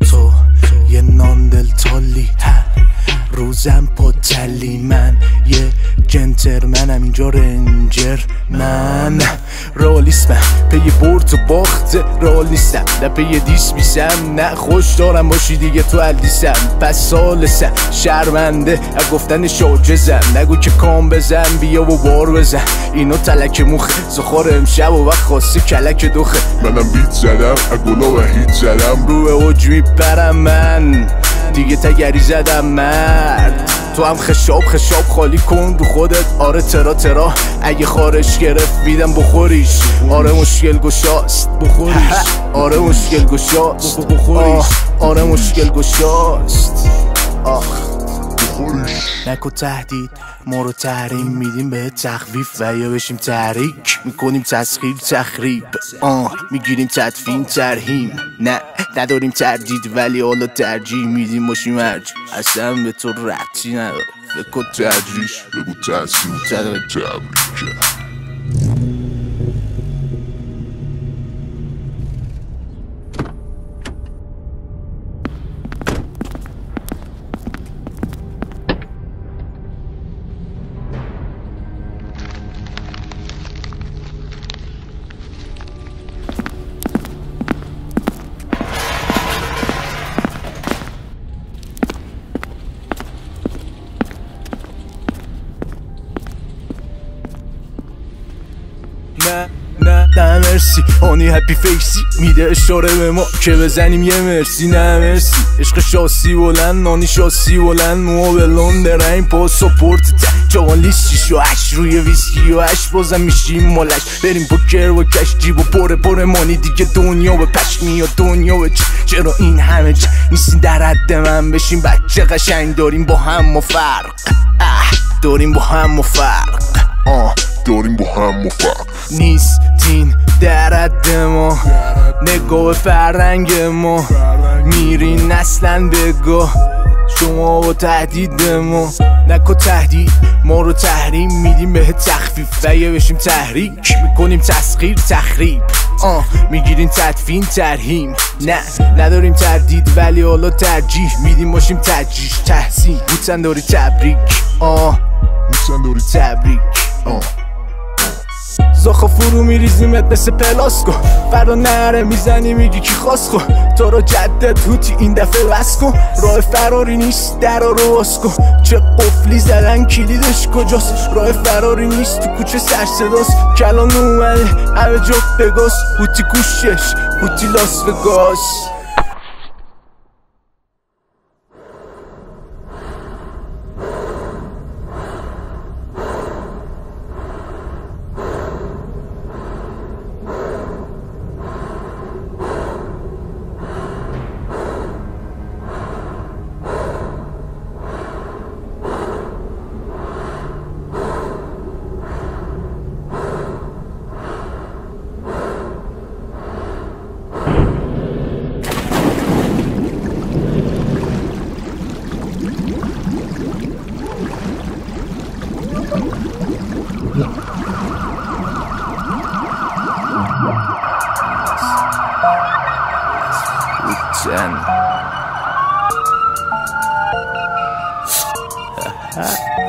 تو یه نان دل تالی روزم پتلی من یه جنترمنم اینجا رنجر من رالیسمم پی برد و باخت رال نیستم نه پی دیس میسم نه خوش دارم. باشی دیگه تو الدیسم پس سالسم شرمنده از گفتن شاجزم. نگو که کام بزن بیا و بار بزن. اینو تلک موخه. زخار امشب و وقت خواسته کلک دوخه. منم بیت زدم اگولا و هیت زدم. رو اوج میپرم من. دیگه تگری زدم مرد. تو هم خشاب خشاب خالی کن رو خودت. آره ترا ترا اگه خارش گرفت میدم بخوریش. آره مشکل گشاست. بخوریش. آره مشکل گشاست. بخوریش. آره مشکل گشاست. آخ نکو تهدید ما رو تحریم میدیم به تخفیف و یا بشیم تحریک می‌کنیم تسخیر تخریب. آه می‌گیریم تدفین ترهیم نه نداریم تردید ولی حالا ترجیح میدیم باشیم هرچی. اصلا به تو ربطی نداره. فکر تدریش بگو تحصیل تبریکه نه مرسی آنی هپی فیسی میده اشاره به ما که بزنیم یه مرسی نه مرسی عشق شاسی بلند نانی شاسی بلند مو بلون درین پا سپورت جوان لیست شیش و هشت روی ویسکی و هشت بازم میشیم مالش بریم پوکر و کش جیب و پر پر مانی دیگه دنیا به پشت میاد دنیا به چ- چرا این همه چ نیستین در حد من بشین بچه قشنگ داریم با هم و فرق اه داریم با هم و فرق آه داریم با هم مفق نیستین در ما نگاه فرنگ ما میرین اصلا بگاه شما با تهدید ما نکو تهدید ما رو تحریم میدیم به تخفیف. و یه بشیم تحریک می‌کنیم تسخیر تخریب. آه می‌گیریم تدفین ترهیم نه نداریم تردید ولی حالا ترجیح میدیم باشیم تجریش تحسین بوتن داری تبریک. آه میسن داری تبریک. آه زخا فرو میریزیمت مثل پلاسکو. فردا نره می‌زنی میگی کی خواست خو. تو رو جدد هوتی این دفعه بس کن. راه فراری نیست در رو باز کن. چه قفلی زدن کلیدش کجاست؟ راه فراری نیست تو کوچه سر صداست. کلان اومده همه جا بگاس هوتی کوشش هوتی لاس وگاس. Hujan. haha.